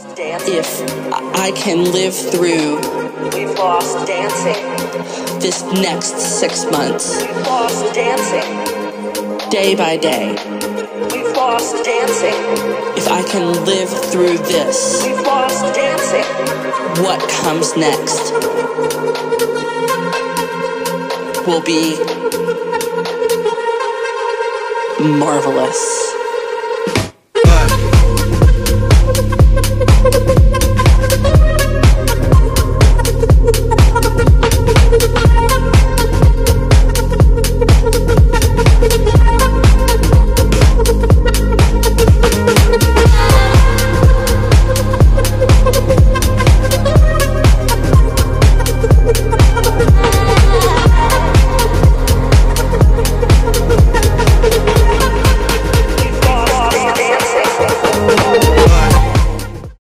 If I can live through We've lost dancing. this next six months, We've lost dancing. day by day, We've lost dancing. if I can live through this, We've lost dancing. what comes next will be marvelous.